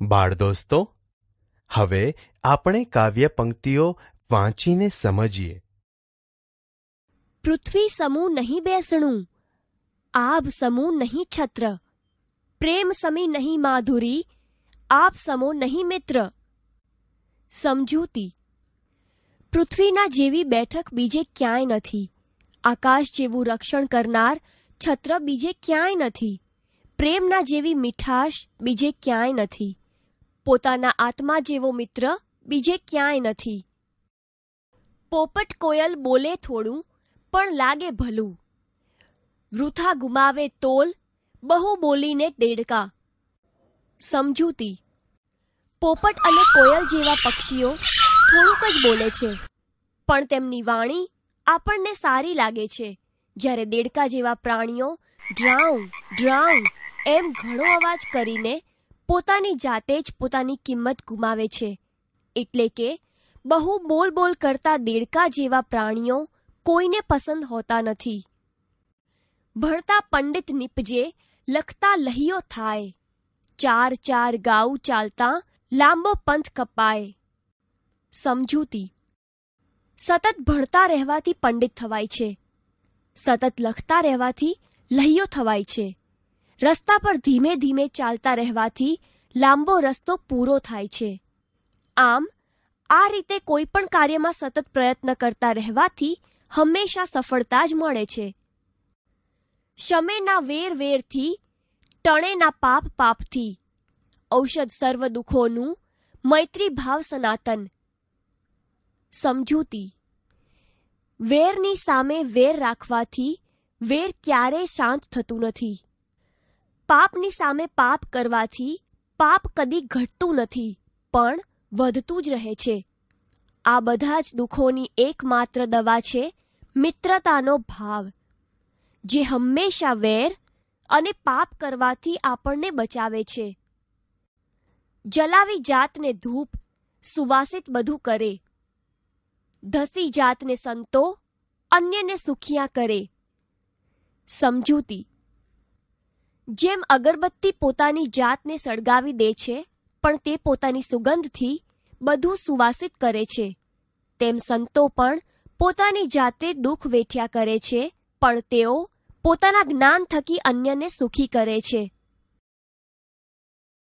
બાળ દોસ્તો હવે આપણે કાવ્ય પંક્તિઓ વાંચીને સમજીએ. પૃથ્વી સમૂહ નહીં બેસણું, આભ સમૂહ નહીં છત્ર, પ્રેમ સમી નહીં માધુરી, આપ સમો નહીં મિત્ર. સમજૂતી, પૃથ્વીના જેવી બેઠક બીજે ક્યાંય નથી, આકાશ જેવું રક્ષણ કરનાર છત્ર બીજે ક્યાંય નથી, પ્રેમના જેવી મીઠાશ બીજે ક્યાંય નથી. પોતાના આત્મા જેવો મિત્ર બીજે ક્યાંય નથી. પોપટ કોયલ બોલે થોડું, પણ લાગે ભલું. વૃથા ગુમાવે તોલ, બહુ બોલીને દેડકા સમજૂતી. પોપટ અને કોયલ જેવા પક્ષીઓ થોડુંક જ બોલે છે, પણ તેમની વાણી આપણને સારી લાગે છે. જ્યારે દેડકા જેવા પ્રાણીઓ ડ્રાઉં ડ્રાઉં એમ ઘણો અવાજ કરીને પોતાની જાતે જ પોતાની કિંમત ગુમાવે છે. એટલે કે, બહુ બોલ બોલ કરતા દેડકા જેવા પ્રાણીઓ કોઈને પસંદ હોતા નથી. ભણતા પંડિત નિપજે લખતા લહીઓ થાય. ચાર ચાર ગાઉ ચાલતા લાંબો પંથ કપાય. સમજૂતી. સતત ભણતા રહેવાથી પંડિત થવાય છે. સતત લખતા રહેવાથી લહીઓ થવાય છે. રસ્તા પર ધીમે ધીમે ચાલતા રહેવાથી લાંબો રસ્તો પૂરો થાય છે. આમ, આ રીતે કોઈ પણ કાર્યમાં સતત પ્રયત્ન કરતા રહેવાથી હંમેશા સફળતા જ મળે છે. શમેના વેર વેરથી, ટણેના પાપ પાપથી. ઔષધ સર્વ દુઃખોનું મૈત્રી ભાવ સનાતન. સમજૂતી. વેરની સામે વેર રાખવાથી વેર ક્યારેય શાંત થતું નથી. પાપની સામે પાપ કરવાથી પાપ કદી ઘટતું નથી, પણ વધતું જ રહે છે. આ બધા જ દુઃખોની એકમાત્ર દવા છે મિત્રતાનો ભાવ, જે હંમેશા વેર અને પાપ કરવાથી આપણને બચાવે છે. જલાવી જાતને ધૂપ, સુવાસિત બધું કરે. ધસી જાતને સંતો, અન્યને સુખિયા કરે. સમજૂતી જેમ અગરબત્તી પોતાની જાતને સળગાવી દે છે, પણ તે પોતાની સુગંધથી બધું સુવાસિત કરે છે. તેમ સંતો પણ પોતાની જાતે દુઃખ વેઠ્યા કરે છે, પણ તેઓ પોતાના જ્ઞાન થકી અન્યને સુખી કરે છે.